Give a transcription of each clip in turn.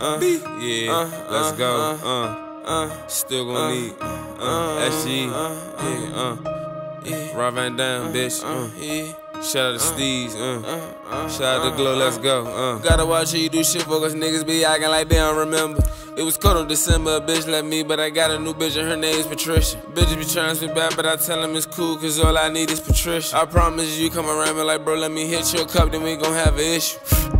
Uh, yeah, uh, let's go. Uh, uh, still gon' need. Uh, SG. Yeah, uh. Yeah. RobbVanDam, bitch. Uh, yeah. Shout out to Steez, uh. Shout out to Glo, let's go, uh. Gotta watch you do shit for niggas be acting like they don't remember. It was cold on December, a bitch let me, but I got a new bitch and her name's Patricia. Bitches be trying to be bad, but I tell them it's cool, cause all I need is Patricia. I promise you come around me like, bro, let me hit your cup, then we gon' have an issue.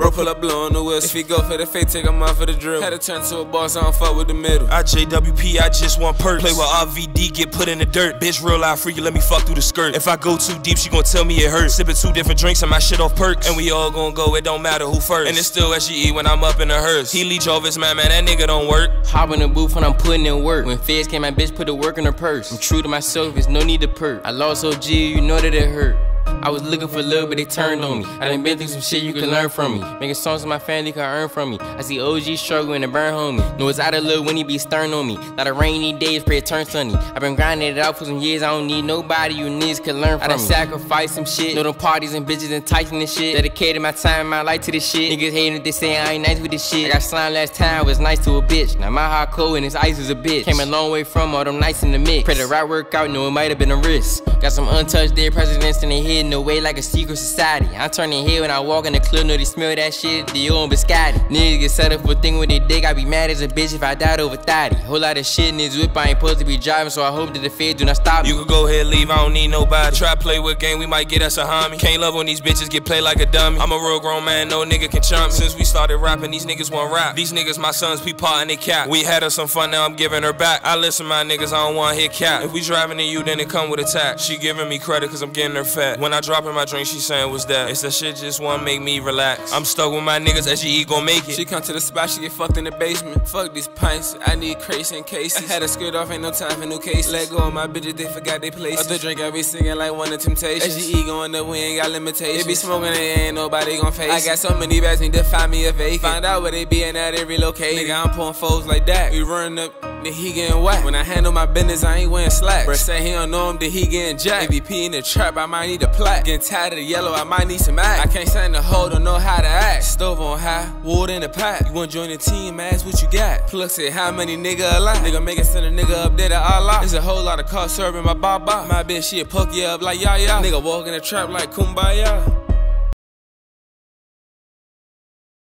Bro, pull up on the whistle. If he go for the fake, take him off for the drill. Had to turn to a boss, I don't fuck with the middle. I JWP, I just want perks. Play with RVD, get put in the dirt. Bitch, real life freaky, let me fuck through the skirt. If I go too deep, she gon' tell me it hurts. Sipping two different drinks and my shit off perks. And we all gon' go, it don't matter who first. And it's still SGE when I'm up in the hearse. He leech off his man, man, that nigga don't work. Hop in the booth when I'm putting in work. When feds came, my bitch put the work in her purse. I'm true to myself, there's no need to perk. I lost OG, you know that it hurt. I was looking for love, but they turned on me. I done been through some shit you can learn from me. Making songs with my family can earn from me. I see OG struggling to burn homie. Know it's out of love when he be stern on me. Lot of rainy days, pray it turn sunny. I've been grinding it out for some years, I don't need nobody you niggas can learn from I done me. sacrifice some shit. Know them parties and bitches enticing this shit. Dedicated my time, my life to this shit. Niggas hating if they say I ain't nice with this shit. I got slime last time, I was nice to a bitch. Now my heart cold and his ice is a bitch. Came a long way from all them nights in the mix. Pray the right work out, know it might have been a risk. Got some untouched dead presidents in their head, no way like a secret society. I'm turning head when I walk in the club, know they smell that shit, the old biscotti. Niggas get set up for thing when they dig, I be mad as a bitch if I died over 30. Whole lot of shit in this whip, I ain't supposed to be driving, so I hope that the feds do not stop me. You can go ahead, leave, I don't need nobody. Try play with game, we might get us a homie. Can't love when these bitches get played like a dummy. I'm a real grown man, no nigga can chump. Since we started rapping, these niggas want rap. These niggas, my sons, be part in they cap. We had us some fun, now I'm giving her back. I listen, my niggas, I don't want hit cap. If we driving to you, then it come with a tax. She giving me credit cause I'm getting her fat. When I drop in my drink, she saying, what's that? It's that shit just wanna make me relax. I'm stuck with my niggas, SGE gon' make it. She come to the spot, she get fucked in the basement. Fuck these pints, I need crates and cases. I had a skirt off, ain't no time for new cases. Let go of my bitches, they forgot they places. Other drink, I be singing like one of Temptations. SGE going up, we ain't got limitations. They be smoking, they ain't nobody gon' face. I got so many bags, need to find me a vacant. Find out where they be and at every location. Nigga, I'm pulling foes like that. We running up, then he getting whacked. When I handle my business, I ain't wearing slacks. Bruh say he don't know him, then he getting jacked. MVP in the trap, I might need a plaque. Getting tired of the yellow, I might need some act. I can't stand the hoe, don't know how to act. Stove on high, wood in the pot. You wanna join the team, ask what you got. Plus it, how many nigga alive? Nigga make it send a nigga up there to Allah. There's a whole lot of cars serving my baba. My bitch, she a poke you up like ya ya. Nigga walk in the trap like kumbaya.